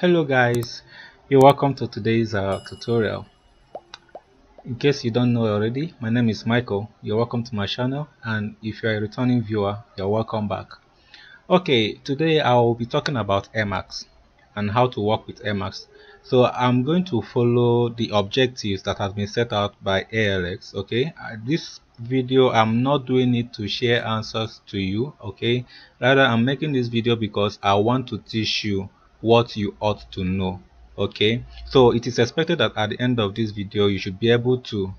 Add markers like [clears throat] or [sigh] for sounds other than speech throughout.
hello guys. You're welcome to today's uh, tutorial. In case you don't know already my name is Michael. You're welcome to my channel and if you're a returning viewer you're welcome back. Okay today I'll be talking about Emacs and how to work with Emacs so I'm going to follow the objectives that has been set out by ALX okay? Uh, this video I'm not doing it to share answers to you okay? Rather I'm making this video because I want to teach you what you ought to know okay? So it is expected that at the end of this video you should be able to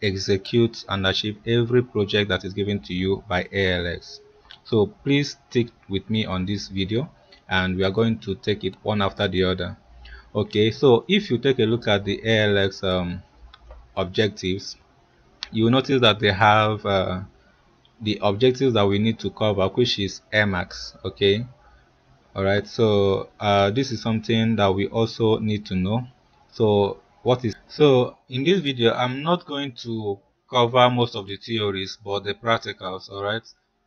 execute and achieve every project that is given to you by ALX so please stick with me on this video and we are going to take it one after the other okay? So if you take a look at the ALX um, objectives you will notice that they have uh, the objectives that we need to cover which is Emacs okay all right so uh, this is something that we also need to know. So what is so in this video i'm not going to cover most of the theories but the practicals all right?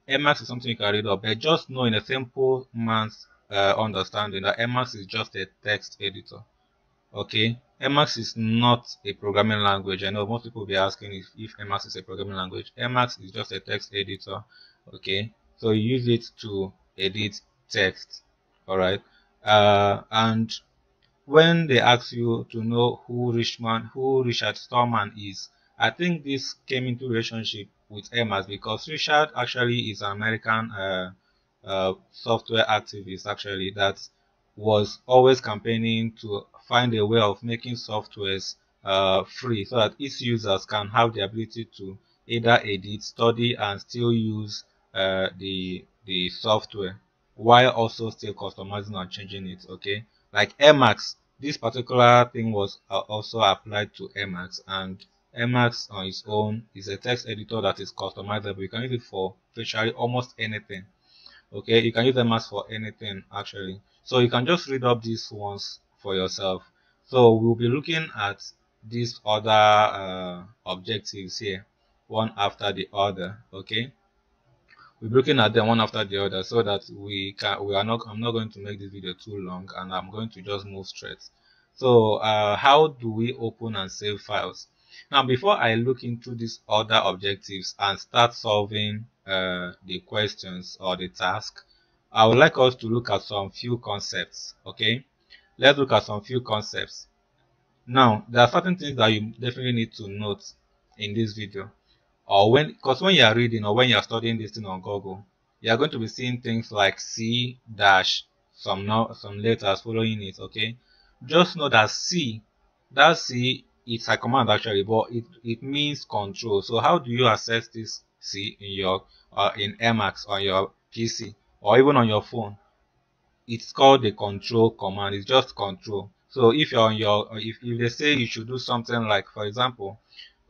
Emacs is something you can read up but just know in a simple man's uh, understanding that emacs is just a text editor okay? Emacs is not a programming language. I know most people will be asking if, if emacs is a programming language. Emacs is just a text editor okay? So you use it to edit text all right. Uh, and when they ask you to know who richmond who richard stallman is i think this came into relationship with emacs because richard actually is an american uh, uh, software activist actually that was always campaigning to find a way of making softwares uh, free so that its users can have the ability to either edit study and still use uh, the the software while also still customizing and changing it okay? Like emacs this particular thing was uh, also applied to emacs and emacs on its own is a text editor that is customizable. You can use it for virtually almost anything okay? You can use emacs for anything actually. So you can just read up these ones for yourself. So we'll be looking at these other uh, objectives here one after the other okay we're looking at them one after the other so that we can we are not i'm not going to make this video too long and i'm going to just move straight. So uh, how do we open and save files? Now before i look into these other objectives and start solving uh, the questions or the task i would like us to look at some few concepts okay? Let's look at some few concepts. Now there are certain things that you definitely need to note in this video or when because when you are reading or when you are studying this thing on Google, you are going to be seeing things like C dash some some letters following it. Okay, just know that C, that C it's a command actually, but it it means control. So how do you access this C in your uh, in Emacs on your PC or even on your phone? It's called the control command. It's just control. So if you're on your if, if they say you should do something like for example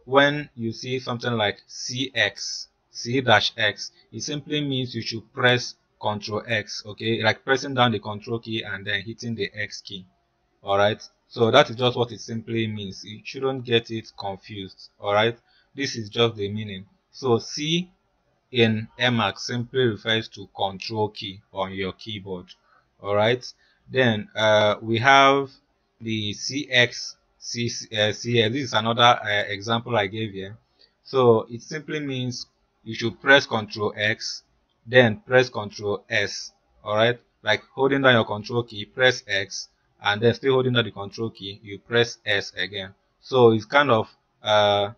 when you see something like cx c dash x it simply means you should press control x okay? Like pressing down the control key and then hitting the x key all right so that is just what it simply means. You shouldn't get it confused all right this is just the meaning. So c in emacs simply refers to control key on your keyboard all right then uh, we have the cx C, uh, CS. This is another uh, example I gave here. So it simply means you should press Ctrl X, then press Ctrl S. Alright, like holding down your Control key, press X, and then still holding down the Control key, you press S again. So it's kind of uh,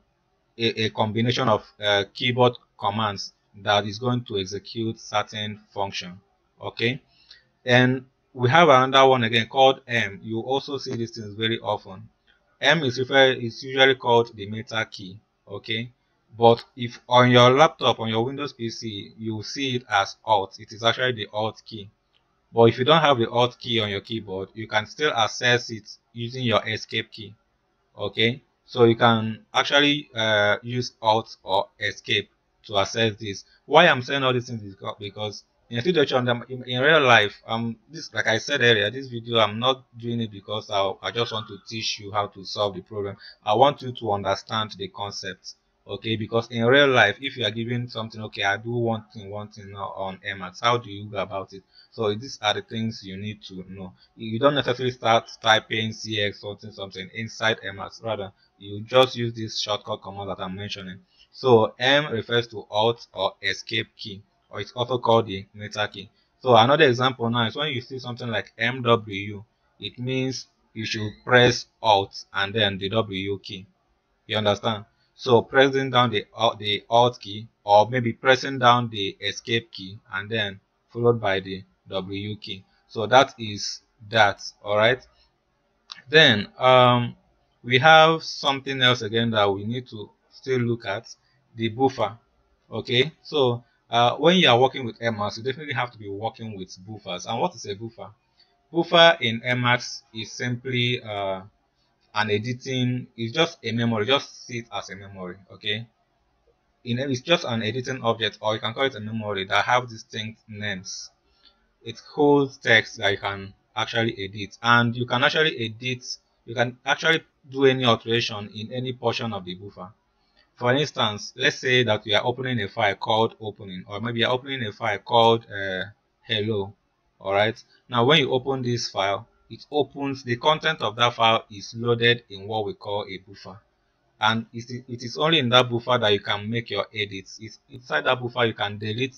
a, a, combination of uh, keyboard commands that is going to execute certain function. Okay, and we have another one again called M. You also see these things very often. M is referred is usually called the meta key, okay? But if on your laptop, on your Windows PC, you see it as Alt, it is actually the Alt key. But if you don't have the Alt key on your keyboard, you can still access it using your Escape key, okay? So you can actually uh, use Alt or Escape to access this. Why I'm saying all these things is because in in, in real life um this like i said earlier this video i'm not doing it because I, I just want to teach you how to solve the problem. I want you to understand the concept okay? Because in real life if you are given something okay i do one thing one thing on emacs how do you go about it? So these are the things you need to know. You don't necessarily start typing cx something something inside emacs rather you just use this shortcut command that i'm mentioning. So m refers to alt or escape key or it's also called the meta key so another example now is when you see something like mw it means you should press alt and then the w key you understand so pressing down the, uh, the Alt key or maybe pressing down the Escape key and then followed by the W key. So that is that, alright. Then um, we have something else again that we need to still look at, the buffer. Okay, so uh, when you are working with Emacs, you definitely have to be working with buffers. And what is a buffer? Buffer in Emacs is simply uh, and editing is just a memory just see it as a memory okay in it's just an editing object or you can call it a memory that have distinct names it holds text that you can actually edit and you can actually edit you can actually do any alteration in any portion of the buffer for instance let's say that we are opening a file called opening or maybe you're opening a file called uh, hello all right? Now when you open this file it opens the content of that file is loaded in what we call a buffer. And it is only in that buffer that you can make your edits. It's inside that buffer you can delete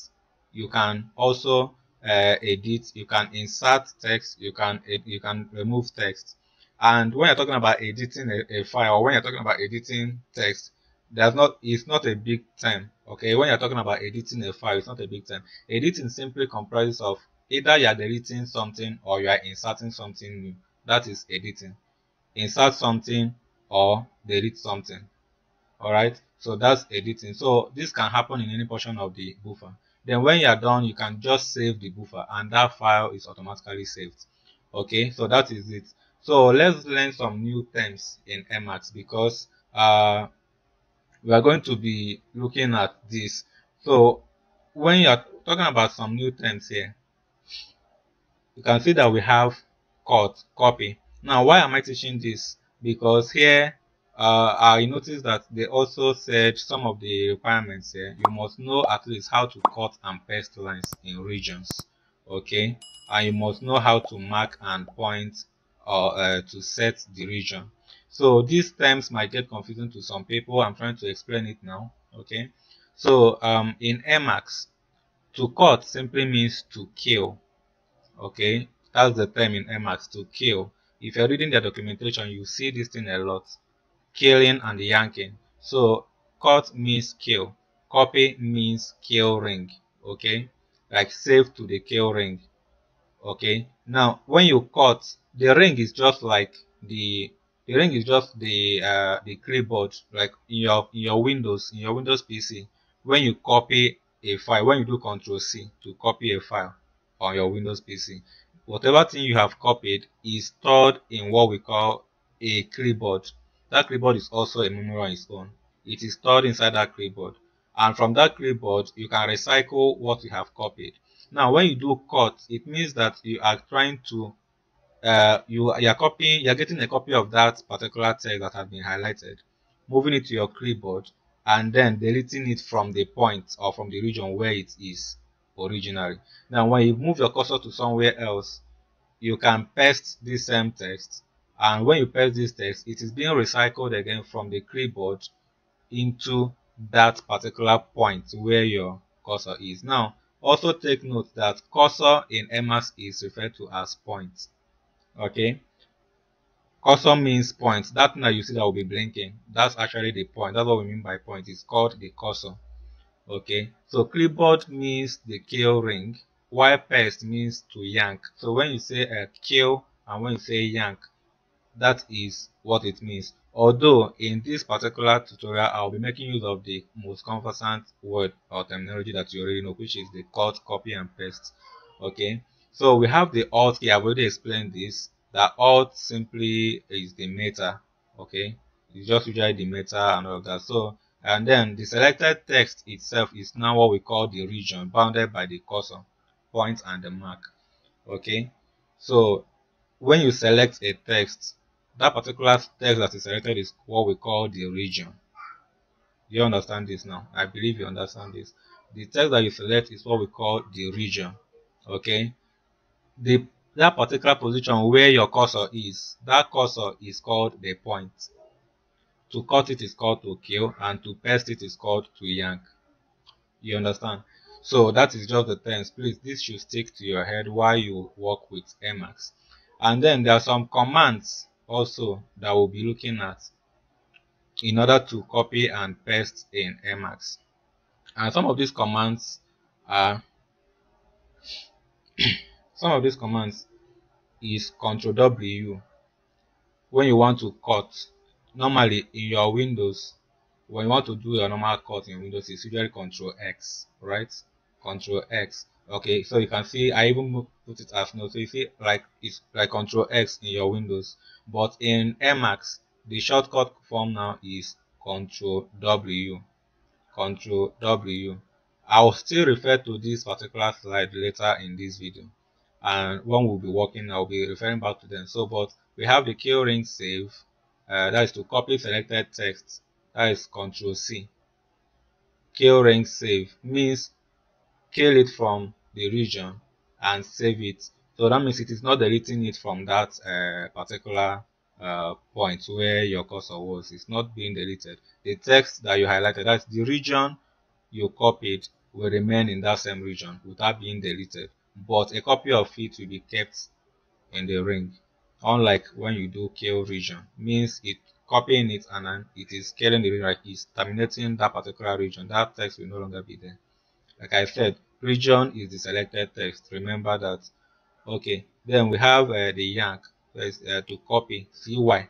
you can also uh, edit you can insert text you can you can remove text. And when you're talking about editing a, a file or when you're talking about editing text there's not it's not a big time okay when you're talking about editing a file it's not a big time editing simply comprises of Either you are deleting something or you are inserting something new. That is editing. Insert something or delete something. Alright, so that's editing. So this can happen in any portion of the buffer. Then when you are done, you can just save the buffer and that file is automatically saved. Okay, so that is it. So let's learn some new terms in Emacs because uh, we are going to be looking at this. So when you are talking about some new terms here, you can see that we have cut copy. Now why am i teaching this? Because here uh, I noticed that they also said some of the requirements here. You must know at least how to cut and paste lines in regions okay? And you must know how to mark and point or uh, to set the region so these terms might get confusing to some people. I'm trying to explain it now okay? So um, in emacs to cut simply means to kill okay? That's the term in emacs to kill. If you're reading their documentation you see this thing a lot. Killing and yanking. So cut means kill. Copy means kill ring okay? Like save to the kill ring okay? Now when you cut the ring is just like the the ring is just the uh the clipboard like in your in your windows in your windows pc when you copy a file when you do ctrl c to copy a file on your Windows PC. Whatever thing you have copied is stored in what we call a clipboard. That clipboard is also a memory on its own. It is stored inside that clipboard. And from that clipboard, you can recycle what you have copied. Now, when you do cut, it means that you are trying to uh, you, you are copying, you are getting a copy of that particular text that has been highlighted, moving it to your clipboard, and then deleting it from the point or from the region where it is originally. Now, when you move your cursor to somewhere else, you can paste this same text. And when you paste this text, it is being recycled again from the clipboard into that particular point where your cursor is. Now, also take note that cursor in Emacs is referred to as point. Okay. Cursor means point. That now you see that will be blinking. That's actually the point. That's what we mean by point. It's called the cursor okay so clipboard means the kill ring while paste means to yank so when you say a kill and when you say yank that is what it means although in this particular tutorial i'll be making use of the most conversant word or terminology that you already know which is the cut copy and paste okay so we have the alt key i've already explained this that alt simply is the meta okay? It's just usually the meta and all of that. So and then the selected text itself is now what we call the region bounded by the cursor point and the mark okay? So when you select a text that particular text that is selected is what we call the region. You understand this now? I believe you understand this. The text that you select is what we call the region okay the that particular position where your cursor is that cursor is called the point. To cut it is called to kill and to paste it is called to yank. You understand? So that is just the terms please this should stick to your head while you work with emacs and then there are some commands also that we'll be looking at in order to copy and paste in emacs and some of these commands are [clears throat] some of these commands is control w when you want to cut normally in your windows when you want to do your normal cut in windows it's usually control x right? Control x. Okay so you can see i even put it as no. So you see like it's like control x in your windows. But in emacs the shortcut form now is control w. Control w. I'll still refer to this particular slide later in this video and when we'll be working i'll be referring back to them. So but we have the kill ring save uh, that is to copy selected text that is control c. Kill ring save means kill it from the region and save it. So that means it is not deleting it from that uh, particular uh, point where your cursor was. It's not being deleted. The text that you highlighted that's the region you copied will remain in that same region without being deleted but a copy of it will be kept in the ring. Unlike when you do kill region means it copying it and then it is killing the region like it's terminating that particular region. That text will no longer be there. Like i said region is the selected text. Remember that okay then we have uh, the yank is uh, to copy cy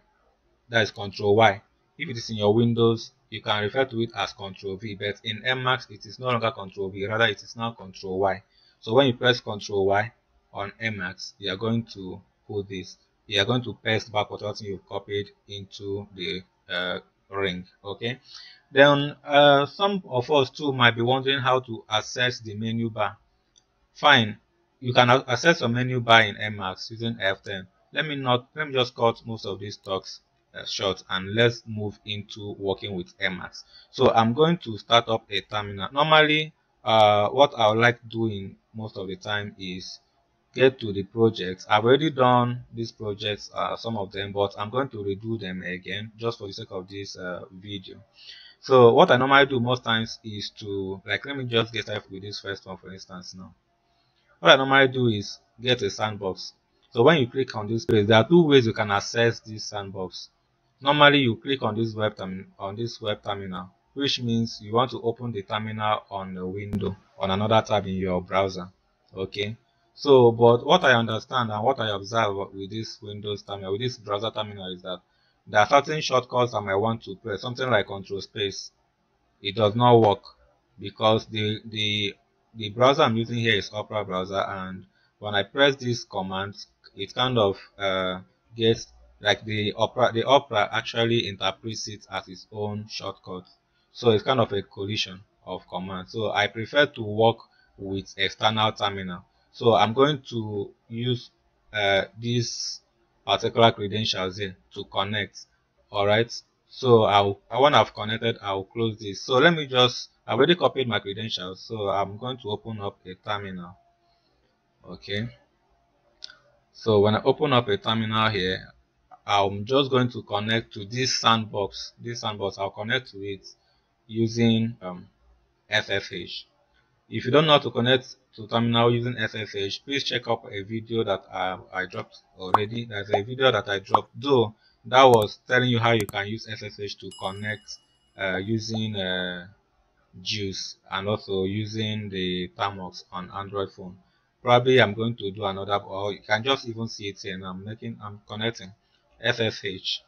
that is control y. If it is in your windows you can refer to it as control v but in emacs it is no longer control v rather it is now control y so when you press control y on emacs you are going to put this. You are going to paste back whatever you've copied into the uh, ring okay? Then uh, some of us too might be wondering how to access the menu bar. Fine. You can access a menu bar in emacs using f10 let me not let me just cut most of these talks uh, short and let's move into working with emacs so i'm going to start up a terminal. Normally uh, what i would like doing most of the time is get to the projects. I've already done these projects uh, some of them but i'm going to redo them again just for the sake of this uh, video. So what i normally do most times is to like let me just get started with this first one for instance now. What i normally do is get a sandbox. So when you click on this page there are two ways you can access this sandbox. Normally you click on this web on this web terminal which means you want to open the terminal on a window on another tab in your browser okay so, but what I understand and what I observe with this Windows terminal, with this browser terminal is that there are certain shortcuts I might want to press, something like Control Space. It does not work because the the the browser I'm using here is Opera browser, and when I press this command, it kind of uh, gets like the Opera the Opera actually interprets it as its own shortcut. So it's kind of a collision of commands. So I prefer to work with external terminal. So i'm going to use uh, these particular credentials here to connect. All right so i'll when i've connected i'll close this. So let me just i've already copied my credentials. So i'm going to open up a terminal. Okay? So when i open up a terminal here i'm just going to connect to this sandbox. This sandbox i'll connect to it using um, ssh if you don't know how to connect to terminal using SSH, please check out a video that I, I dropped already. There's a video that I dropped, though that was telling you how you can use SSH to connect uh, using uh, Juice and also using the Termux on Android phone. Probably I'm going to do another, or you can just even see it here. And I'm making, I'm connecting SSH.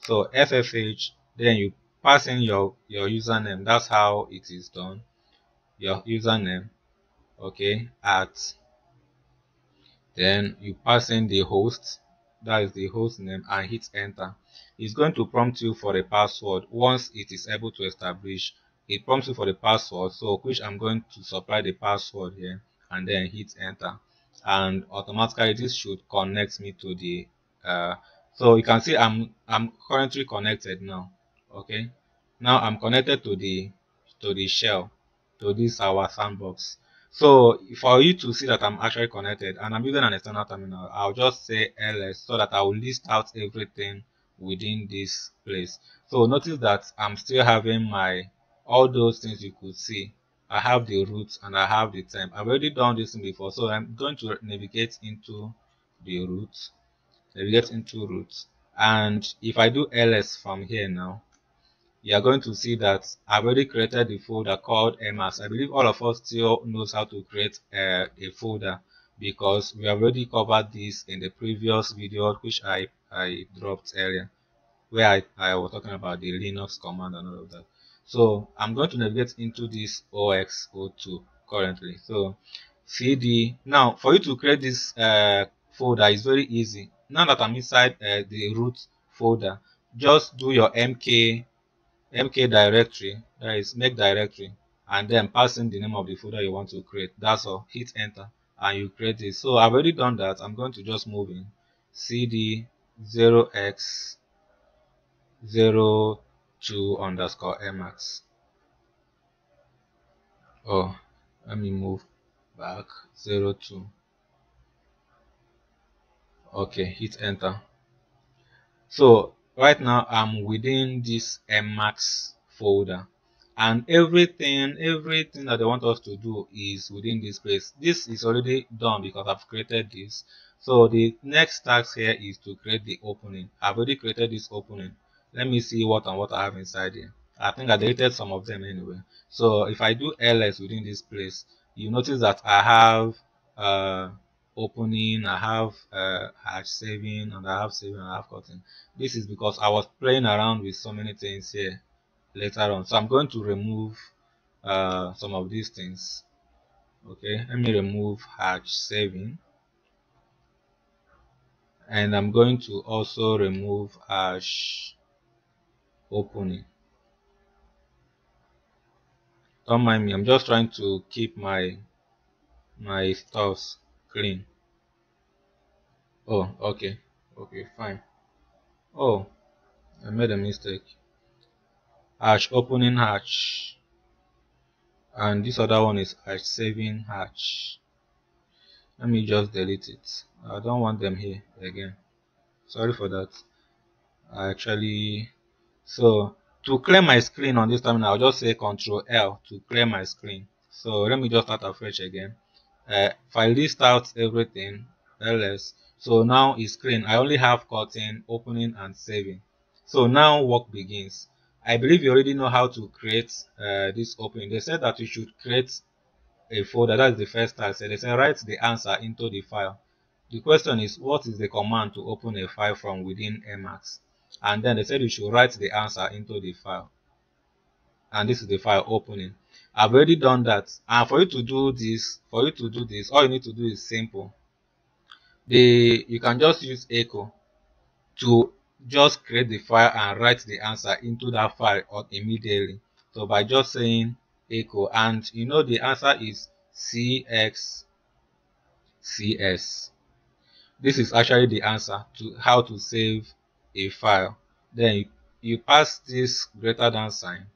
So SSH, then you pass in your your username. That's how it is done. Your username okay at then you pass in the host. That is the host name and hit enter. It's going to prompt you for a password. Once it is able to establish it prompts you for the password. So which i'm going to supply the password here and then hit enter. And automatically this should connect me to the uh, so you can see i'm i'm currently connected now okay? Now i'm connected to the to the shell to this our sandbox. So for you to see that i'm actually connected and i'm using an external terminal i'll just say ls so that i will list out everything within this place. So notice that i'm still having my all those things you could see. I have the root and i have the time. I've already done this before so i'm going to navigate into the root navigate into root and if i do ls from here now you are going to see that I've already created the folder called Emacs. I believe all of us still knows how to create a, a folder because we have already covered this in the previous video which I, I dropped earlier where I, I was talking about the Linux command and all of that. So I'm going to navigate into this OX02 currently. So CD. Now for you to create this uh, folder is very easy. Now that I'm inside uh, the root folder, just do your MK mk directory that is make directory and then pass in the name of the folder you want to create. That's all. Hit enter and you create it. So i've already done that. I'm going to just move in. Cd 0x 02 underscore mx oh let me move back. 02 okay hit enter. So right now i'm within this emacs folder. And everything everything that they want us to do is within this place. This is already done because i've created this. So the next task here is to create the opening. I've already created this opening. Let me see what and what i have inside here. I think i deleted some of them anyway. So if i do ls within this place you notice that i have uh opening i have uh, hash saving and i have saving and i have cutting this is because i was playing around with so many things here later on. So i'm going to remove uh, some of these things. Okay let me remove hash saving. And i'm going to also remove hash opening. Don't mind me i'm just trying to keep my my stuffs clean. Oh okay. Okay fine. Oh I made a mistake. Hash opening hatch. And this other one is hash saving hatch. Let me just delete it. I don't want them here again. Sorry for that. I actually so to clear my screen on this terminal I'll just say control L to clear my screen. So let me just start afresh again uh, if I list out everything ls so now is clean. I only have cutting opening and saving. So now work begins. I believe you already know how to create uh, this opening. They said that you should create a folder. That's the first task. So they said write the answer into the file. The question is what is the command to open a file from within Emacs? And then they said you should write the answer into the file. And this is the file opening I've already done that. And for you to do this, for you to do this, all you need to do is simple. The you can just use echo to just create the file and write the answer into that file immediately. So by just saying echo and you know the answer is cx cs. This is actually the answer to how to save a file. Then you pass this greater than sign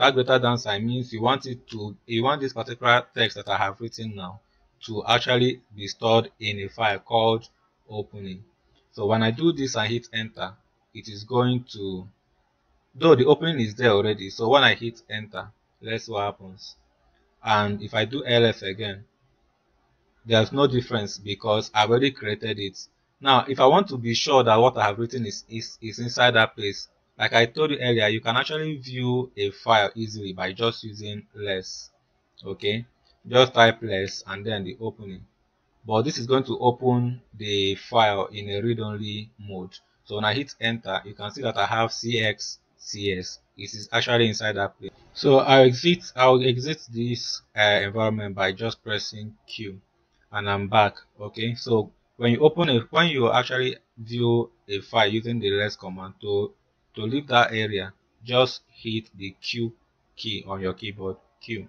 that greater than sign means you want it to you want this particular text that I have written now to actually be stored in a file called opening. So when I do this and hit enter, it is going to though the opening is there already. So when I hit enter, let's see what happens. And if I do ls again, there's no difference because I've already created it. Now, if I want to be sure that what I have written is, is, is inside that place, like I told you earlier, you can actually view a file easily by just using less. Okay, just type less and then the opening. But this is going to open the file in a read-only mode. So when I hit enter, you can see that I have CX CS. It is actually inside that place. So I'll exit, I'll exit this uh, environment by just pressing Q, and I'm back. Okay, so when you open it, when you actually view a file using the less command to to leave that area, just hit the Q key on your keyboard, Q.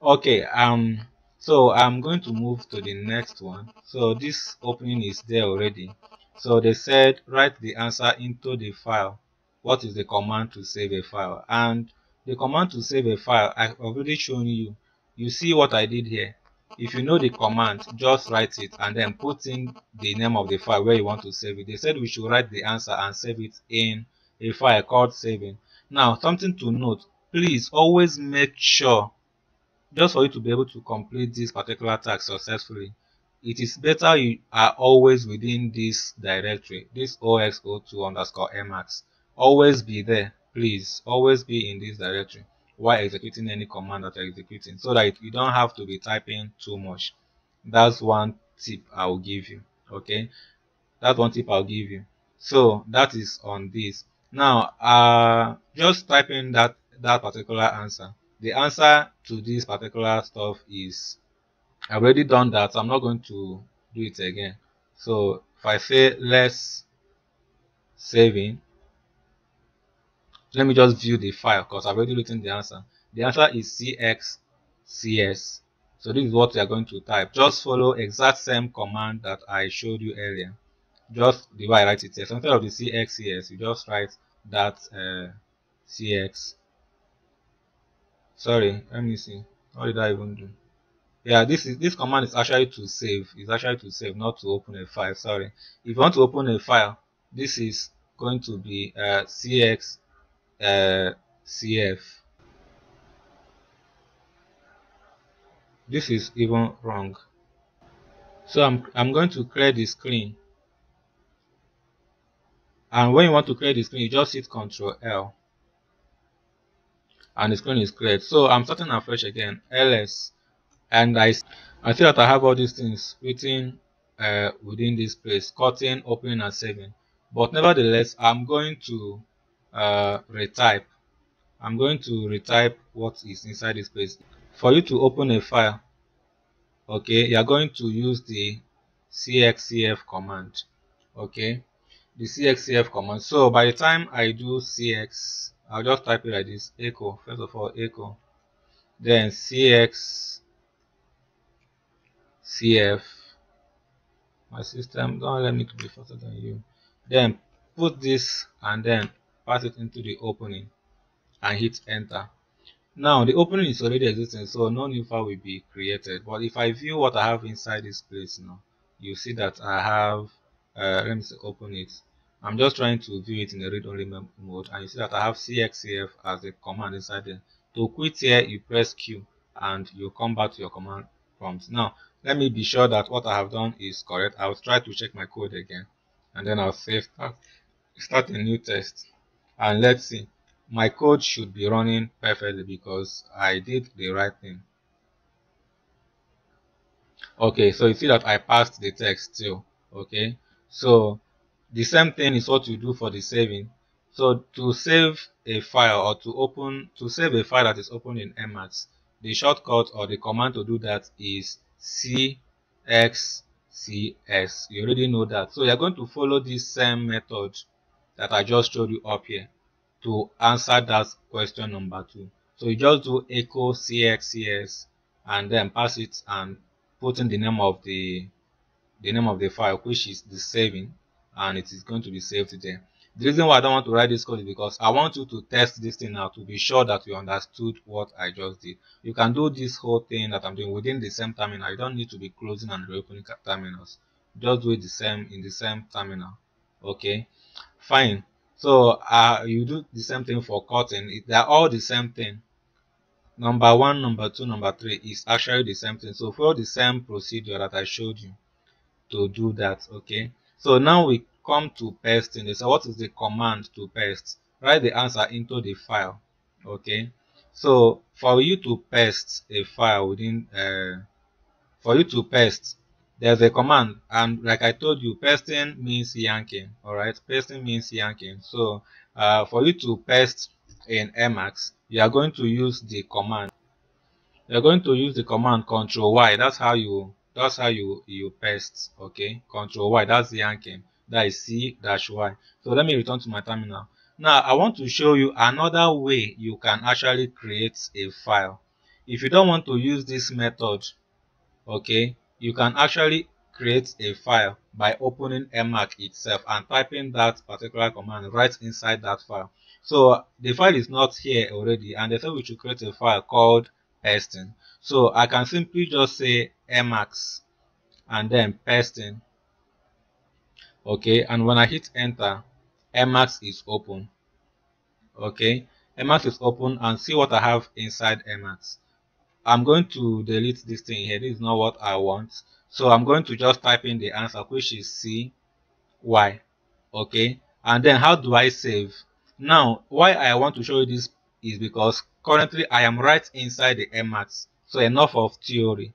Okay, um, so I'm going to move to the next one. So this opening is there already. So they said write the answer into the file. What is the command to save a file? And the command to save a file i've already shown you you see what i did here if you know the command just write it and then put in the name of the file where you want to save it they said we should write the answer and save it in a file called saving now something to note please always make sure just for you to be able to complete this particular task successfully it is better you are always within this directory this oxo2 underscore mx always be there please. Always be in this directory while executing any command that you're executing so that you don't have to be typing too much. That's one tip i will give you okay? That's one tip i'll give you. So that is on this now uh just type in that that particular answer. The answer to this particular stuff is I've already done that so I'm not going to do it again. So if I say less saving let me just view the file because I've already written the answer. The answer is cxcs so this is what we are going to type. Just follow exact same command that I showed you earlier just the way I write it here so instead of the cxcs you just write that uh, cx sorry let me see. What did I even do? Yeah this is this command is actually to save. It's actually to save not to open a file. Sorry. If you want to open a file this is going to be uh, cx uh, cf this is even wrong. So I'm, I'm going to clear the screen and when you want to create the screen you just hit ctrl L and the screen is cleared so I'm starting afresh again ls and I, I see that I have all these things written uh, within this place, cutting, opening, and saving. But nevertheless, I'm going to uh, retype. I'm going to retype what is inside this place. For you to open a file, okay, you are going to use the cxcf command, okay, the cxcf command. So by the time I do cx, I'll just type it like this, echo, first of all, echo, then cx cf my system don't let me to be faster than you. Then put this and then pass it into the opening and hit enter. Now the opening is already existing so no new file will be created. But if i view what i have inside this place now you see that i have uh, let me see, open it. I'm just trying to view it in a read-only mode and you see that i have cxcf as a command inside there. To quit here you press q and you come back to your command prompt. Now let me be sure that what I have done is correct. I'll try to check my code again and then I'll save start, start a new test. And let's see. My code should be running perfectly because I did the right thing. Okay so you see that I passed the text too okay so the same thing is what you do for the saving. So to save a file or to open to save a file that is open in Emacs the shortcut or the command to do that is cxcs you already know that. So you're going to follow this same method that i just showed you up here to answer that question number two. So you just do echo cxcs and then pass it and put in the name of the the name of the file which is the saving and it is going to be saved there the reason why I don't want to write this code is because I want you to test this thing out to be sure that you understood what I just did. You can do this whole thing that I'm doing within the same terminal. You don't need to be closing and reopening terminals. Just do it the same in the same terminal. Okay, fine. So uh, you do the same thing for cutting. They're all the same thing. Number one, number two, number three is actually the same thing. So follow the same procedure that I showed you to do that. Okay. So now we come to pasting they say what is the command to paste write the answer into the file okay? So for you to paste a file within uh, for you to paste there's a command. And like i told you pasting means yanking all right? Pasting means yanking. So uh, for you to paste in emacs you are going to use the command. You're going to use the command control y. That's how you that's how you you paste okay? Control y that's the yanking that is c dash y. So let me return to my terminal. Now i want to show you another way you can actually create a file. If you don't want to use this method okay you can actually create a file by opening emac itself and typing that particular command right inside that file. So the file is not here already and they said we should create a file called pasting. So I can simply just say emacs and then pasting. Okay, and when I hit enter, emacs is open. Okay, emacs is open and see what I have inside emacs. I'm going to delete this thing here. This is not what I want. So I'm going to just type in the answer, which is C, Y. Okay. And then how do I save? Now, why I want to show you this is because currently I am right inside the Emacs. So enough of theory.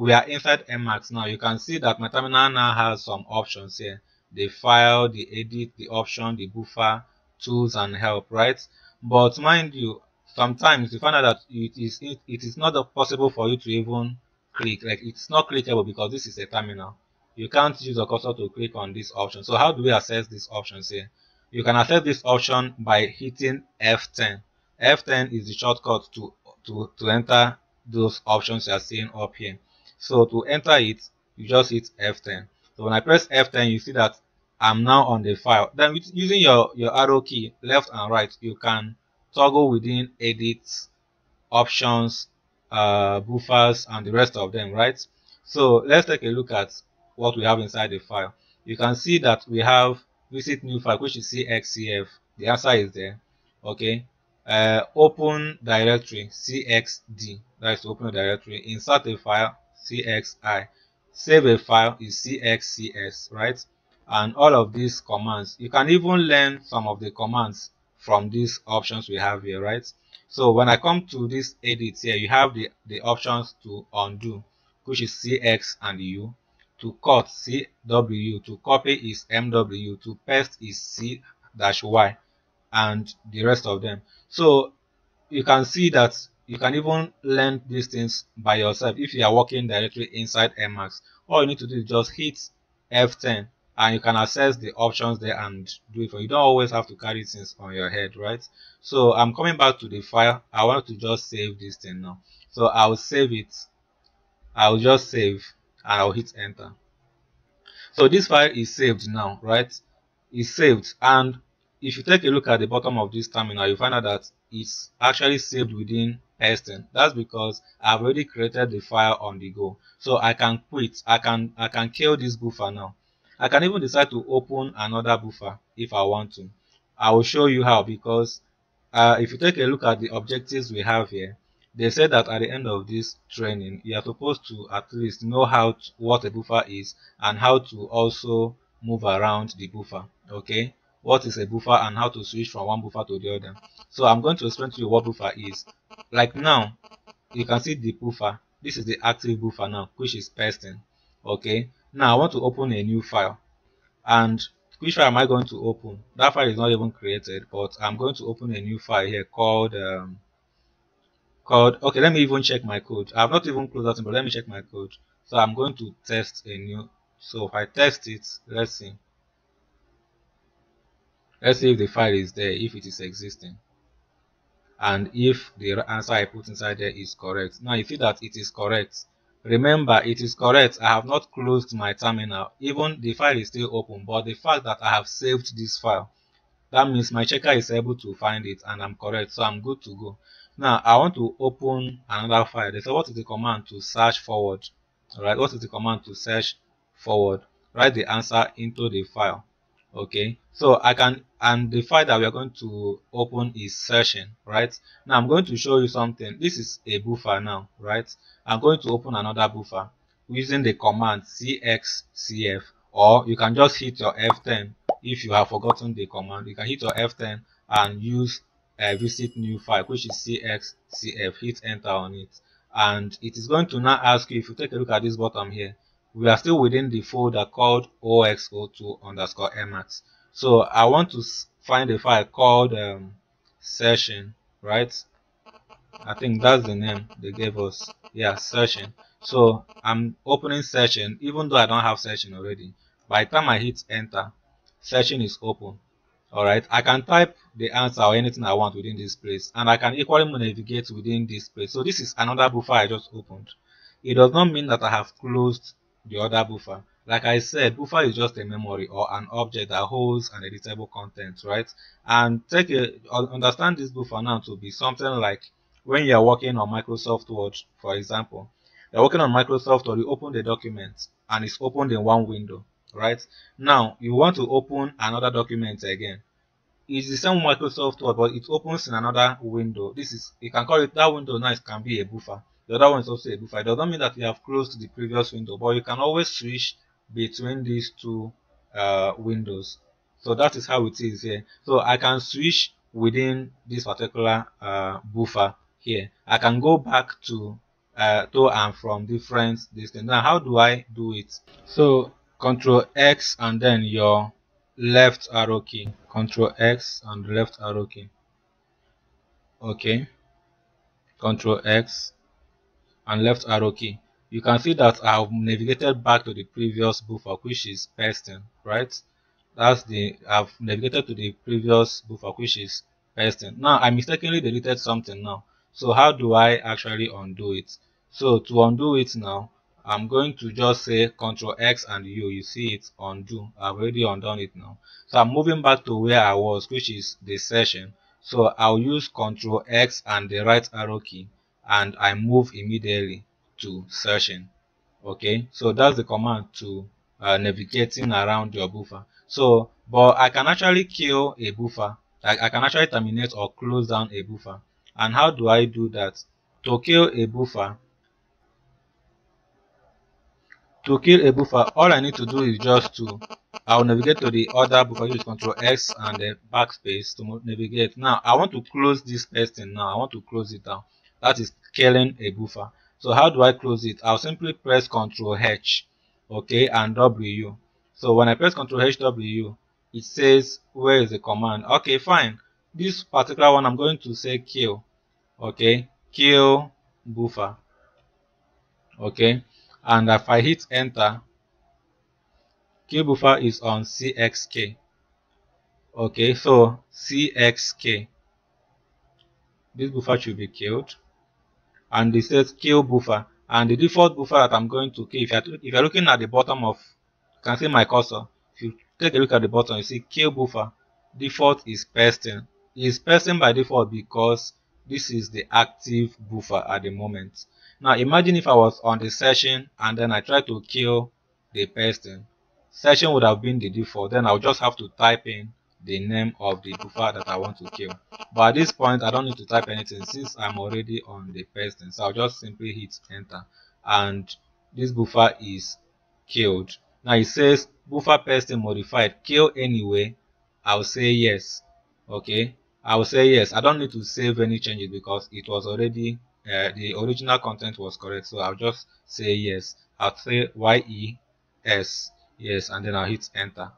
We are inside Emacs now. You can see that my terminal now has some options here. The file, the edit, the option, the buffer, tools and help, right? But mind you, sometimes you find out that it is it, it is not possible for you to even click like it's not clickable because this is a terminal you can't use a cursor to click on this option so how do we access these options here you can access this option by hitting f10 f10 is the shortcut to to to enter those options you are seeing up here so to enter it you just hit f10 so when i press f10 you see that i'm now on the file. Then with using your your arrow key left and right you can toggle within edit options uh, buffers and the rest of them right? So let's take a look at what we have inside the file. You can see that we have visit new file which is cxcf the answer is there. Okay. Uh, open directory cxd that is open a directory insert a file cxi save a file is cxcs right? And all of these commands you can even learn some of the commands from these options we have here right? So when i come to this edit here you have the the options to undo which is cx and u. To cut cw to copy is mw to paste is c dash y. And the rest of them. So you can see that you can even learn these things by yourself if you are working directly inside Emacs. All you need to do is just hit F10 and you can access the options there and do it for you. Don't always have to carry things on your head right? So i'm coming back to the file. I want to just save this thing now. So i'll save it. I'll just save and i'll hit enter. So this file is saved now right? It's saved. And if you take a look at the bottom of this terminal you find out that it's actually saved within pasting that's because i've already created the file on the go. So i can quit. I can i can kill this buffer now. I can even decide to open another buffer if I want to. I will show you how because uh, if you take a look at the objectives we have here, they said that at the end of this training, you are supposed to at least know how to, what a buffer is and how to also move around the buffer. Okay, what is a buffer and how to switch from one buffer to the other. So I'm going to explain to you what buffer is. Like now, you can see the buffer. This is the active buffer now, which is pasting. Okay, now I want to open a new file. And which file am I going to open? That file is not even created, but I'm going to open a new file here called um, called okay let me even check my code. I've not even closed that but let me check my code. So I'm going to test a new so if I test it, let's see. Let's see if the file is there, if it is existing. And if the answer I put inside there is correct. Now you see that it is correct Remember, it is correct. I have not closed my terminal. Even the file is still open, but the fact that I have saved this file, that means my checker is able to find it and I'm correct. So I'm good to go. Now, I want to open another file. Say, what is the command to search forward? All right, what is the command to search forward? Write the answer into the file okay so i can and the file that we are going to open is session right? Now i'm going to show you something. This is a buffer now right? I'm going to open another buffer using the command cxcf or you can just hit your f10 if you have forgotten the command. You can hit your f10 and use a visit new file which is cxcf hit enter on it. And it is going to now ask you if you take a look at this bottom here we are still within the folder called oxo2 underscore emacs so i want to find a file called um, session right? I think that's the name they gave us. Yeah session. So i'm opening session even though i don't have session already. By the time i hit enter session is open. All right i can type the answer or anything i want within this place and i can equally navigate within this place. So this is another buffer i just opened. It does not mean that i have closed the other buffer like I said, buffer is just a memory or an object that holds an editable content, right? And take a understand this buffer now to be something like when you are working on Microsoft Word, for example. You're working on Microsoft Word, you open the document and it's opened in one window, right? Now you want to open another document again. It's the same Microsoft Word, but it opens in another window. This is you can call it that window now. It can be a buffer. The other one is also a buffer. It does not mean that you have closed the previous window, but you can always switch between these two uh, windows. So that is how it is here. So I can switch within this particular uh, buffer here. I can go back to uh, to and from different distance. Now, how do I do it? So Control X and then your left arrow key. Control X and left arrow key. Okay. Control X and left arrow key you can see that I've navigated back to the previous buffer which is pasting right? That's the I've navigated to the previous buffer which is pasting now I mistakenly deleted something now. So how do I actually undo it? So to undo it now I'm going to just say Control X and U. You see it undo. I've already undone it now. So I'm moving back to where I was which is the searching. So I'll use Control X and the right arrow key and I move immediately to searching. Okay? So that's the command to uh, navigating around your buffer. So but i can actually kill a buffer. I, I can actually terminate or close down a buffer. And how do i do that? To kill a buffer to kill a buffer all i need to do is just to i'll navigate to the other buffer use control x and the backspace to navigate. Now i want to close this person now. I want to close it down. That is killing a buffer so how do I close it? I'll simply press Ctrl H, okay, and W. So when I press Ctrl H W, it says where is the command. Okay, fine. This particular one I'm going to say kill, okay, kill buffer, okay, and if I hit enter, kill buffer is on CXK. Okay, so CXK. This buffer should be killed and it says kill buffer and the default buffer that I'm going to kill if you're, if you're looking at the bottom of you can see my cursor. If you take a look at the bottom you see kill buffer default is pasting is pasting by default because this is the active buffer at the moment. Now imagine if I was on the session and then I try to kill the pasting session would have been the default. Then I'll just have to type in the name of the buffer that I want to kill. But at this point, I don't need to type anything since I'm already on the person. So I'll just simply hit enter and this buffer is killed. Now it says buffer person modified. Kill anyway. I'll say yes. Okay. I'll say yes. I don't need to save any changes because it was already uh, the original content was correct. So I'll just say yes. I'll say yes, yes, and then I'll hit enter,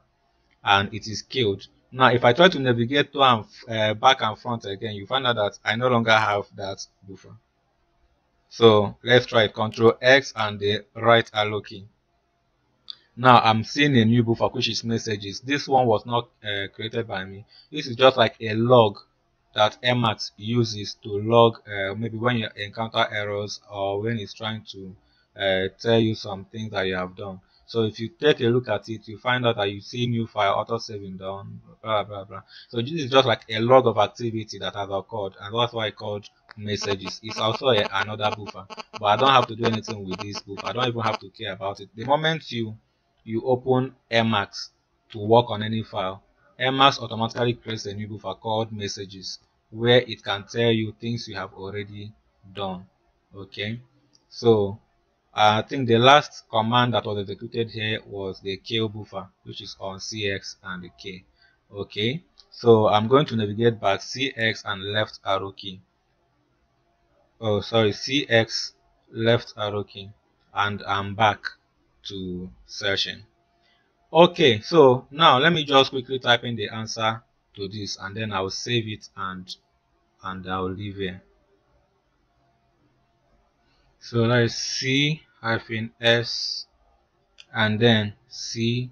and it is killed. Now, if I try to navigate to and uh, back and front again, you find out that I no longer have that buffer. So let's try. Control X and the right arrow key. Now I'm seeing a new buffer which is messages. This one was not uh, created by me. This is just like a log that Emacs uses to log uh, maybe when you encounter errors or when it's trying to tell you some things that you have done. So if you take a look at it, you find out that you see new file auto saving down, blah blah blah. So this is just like a log of activity that has occurred, and that's why I called messages. It's also a, another buffer, but I don't have to do anything with this buffer. I don't even have to care about it. The moment you you open Emacs to work on any file, Emacs automatically creates a new buffer called messages, where it can tell you things you have already done. Okay, so I think the last command that was executed here was the kill buffer, which is on CX and the K. Okay, so I'm going to navigate back CX and left arrow key. Oh, sorry, CX left arrow key, and I'm back to searching. Okay, so now let me just quickly type in the answer to this, and then I'll save it and and I'll leave here. So let's C hyphen S and then C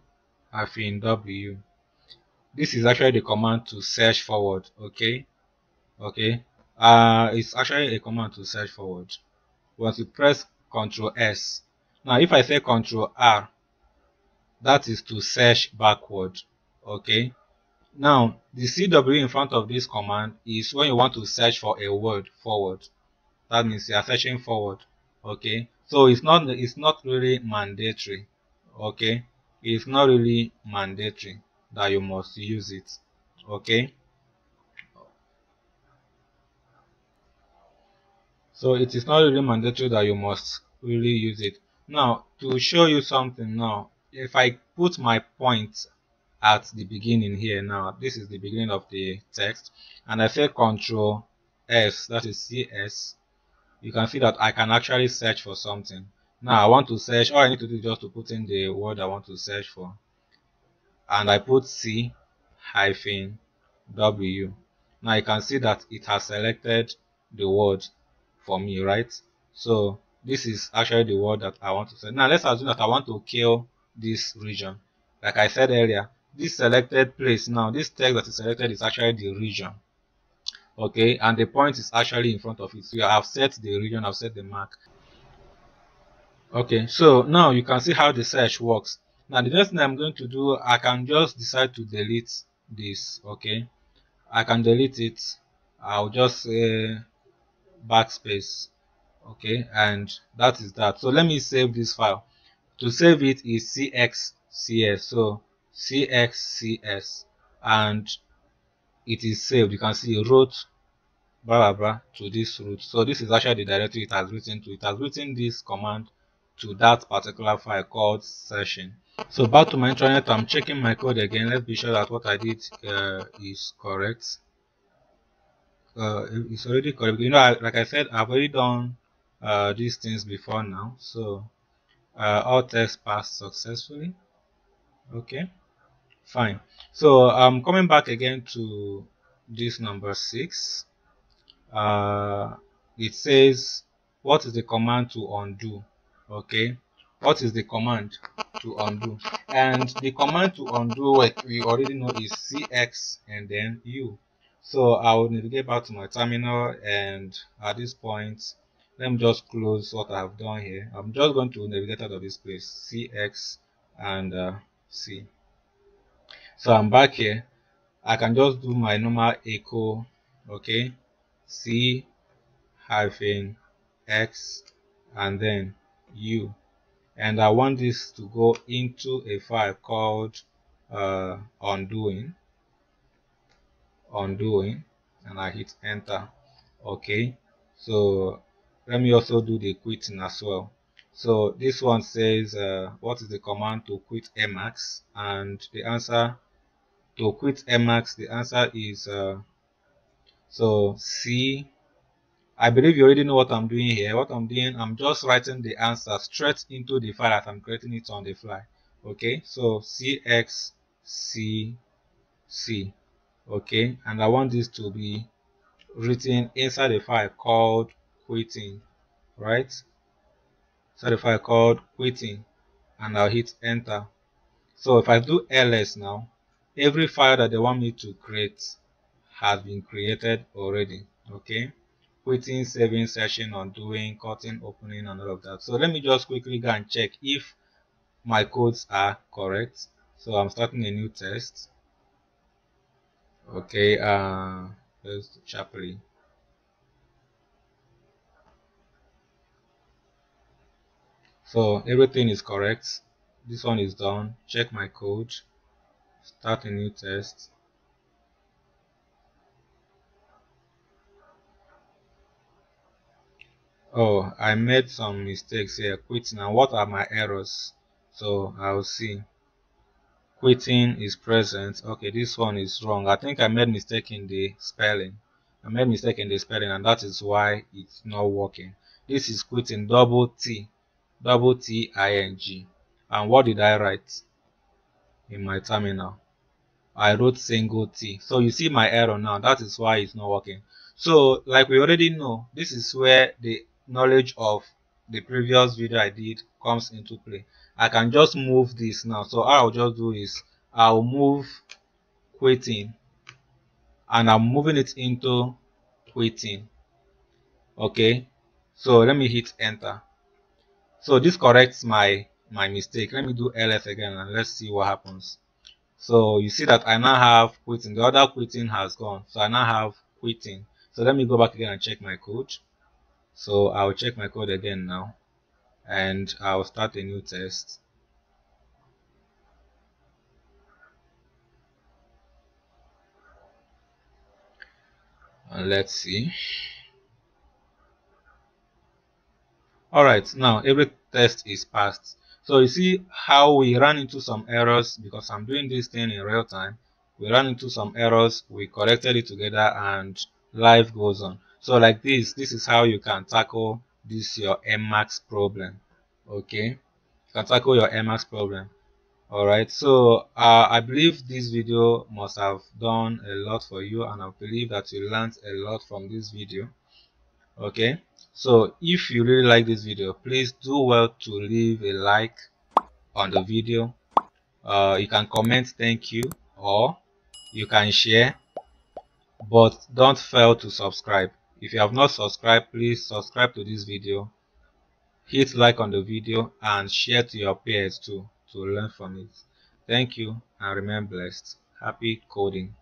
hyphen W. This is actually the command to search forward. Okay, okay. Uh, it's actually a command to search forward. Once you press Control S. Now, if I say Control R, that is to search backward okay now the cw in front of this command is when you want to search for a word forward that means you are searching forward okay? So it's not it's not really mandatory. Okay? It's not really mandatory that you must use it. Okay? So it is not really mandatory that you must really use it. Now to show you something now if i put my point at the beginning here now this is the beginning of the text and i say control s that is cs you can see that i can actually search for something now i want to search all i need to do is just to put in the word i want to search for and i put c hyphen w now you can see that it has selected the word for me, right? So this is actually the word that I want to say. Now let's assume that I want to kill this region. Like I said earlier, this selected place now, this text that is selected is actually the region. Okay, and the point is actually in front of it. So I have set the region, I've set the mark. Okay, so now you can see how the search works. Now the next thing I'm going to do, I can just decide to delete this. Okay, I can delete it. I'll just say backspace okay and that is that so let me save this file to save it is cxcs so cxcs and it is saved you can see root blah blah blah to this root so this is actually the directory it has written to. It has written this command to that particular file called searching. So back to my intranet i'm checking my code again. Let's be sure that what i did uh, is correct. Uh, it's already correct. You know, I, like I said, I've already done uh, these things before now. So uh, all tests passed successfully. Okay, fine. So I'm coming back again to this number six. Uh, it says, what is the command to undo? Okay, what is the command to undo? And the command to undo, like we already know, is cx and then u. So I will navigate back to my terminal and at this point, let me just close what I have done here. I'm just going to navigate out of this place, CX and uh, C. So I'm back here. I can just do my normal echo, okay, C hyphen X and then U. And I want this to go into a file called uh, undoing. Undoing. And I hit enter okay? So let me also do the quitting as well. So this one says uh, what is the command to quit Emacs and the answer to quit Emacs the answer is uh, so C I believe you already know what I'm doing here. What I'm doing I'm just writing the answer straight into the file that I'm creating it on the fly. Okay? So CX C C. Okay? And I want this to be written inside a file called quitting right? Inside a file called quitting. And I'll hit enter. So if I do ls now every file that they want me to create has been created already okay? Quitting saving searching undoing cutting opening and all of that. So let me just quickly go and check if my codes are correct. So I'm starting a new test. Okay uh let's so everything is correct. This one is done. Check my code start a new test. Oh I made some mistakes here. Quit now what are my errors? So I'll see. Quitting is present. Okay this one is wrong. I think i made mistake in the spelling. I made mistake in the spelling and that is why it's not working. This is quitting. Double t. Double t i n g. And what did i write in my terminal i wrote single t so you see my error now that is why it's not working so like we already know this is where the knowledge of the previous video i did comes into play I can just move this now. So I'll just do is I'll move quitting and I'm moving it into quitting. Okay. So let me hit enter. So this corrects my my mistake. Let me do ls again and let's see what happens. So you see that i now have quitting. The other quitting has gone. So i now have quitting. So let me go back again and check my code. So i'll check my code again now. And i'll start a new test. And let's see. All right. Now every test is passed so you see how we ran into some errors because i'm doing this thing in real time. We ran into some errors we corrected it together and life goes on. So like this this is how you can tackle this your emacs problem okay? You can tackle your emacs problem all right so uh, i believe this video must have done a lot for you and i believe that you learned a lot from this video okay so if you really like this video please do well to leave a like on the video. Uh, you can comment thank you or you can share. But don't fail to subscribe. If you have not subscribed please subscribe to this video. Hit like on the video and share to your peers too to learn from it. Thank you and remain blessed. Happy coding